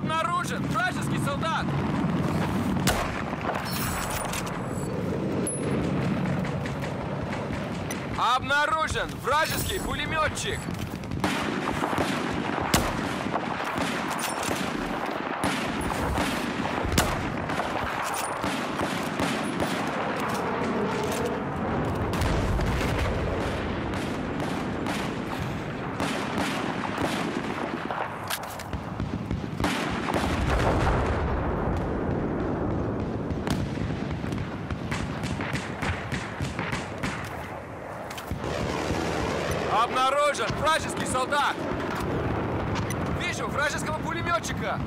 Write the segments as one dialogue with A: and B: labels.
A: Обнаружен вражеский солдат! Обнаружен вражеский пулеметчик! Обнаружен вражеский солдат! Вижу вражеского пулеметчика!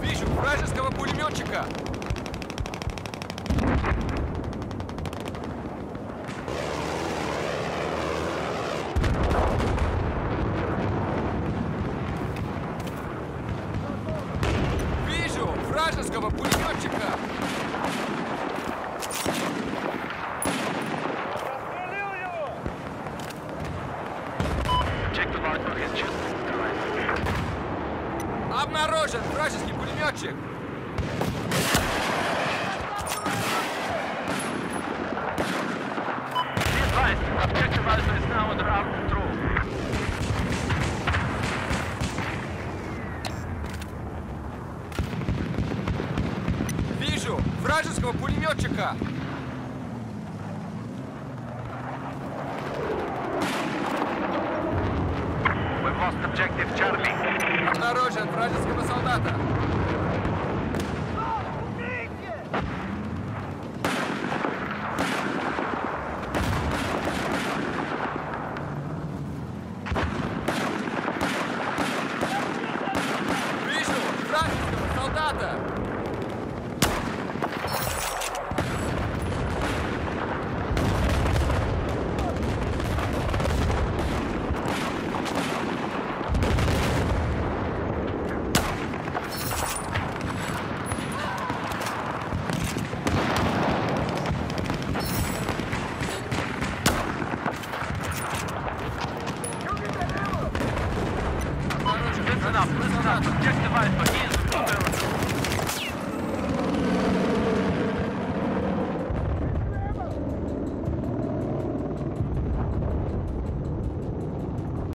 A: Вижу вражеского пулеметчика! Вижу вражеского пулеметчика!
B: Check the mark on his chest.
A: Обнаружен вражеский пулеметчик!
B: Be advised, objective Alpha is now under our control.
A: Вражеского пулеметчика! Обнаружен вражеского солдата! Вижу вражеского солдата!
B: Objective Alpha is